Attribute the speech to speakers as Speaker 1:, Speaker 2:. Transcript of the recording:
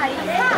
Speaker 1: ใส่ผ้า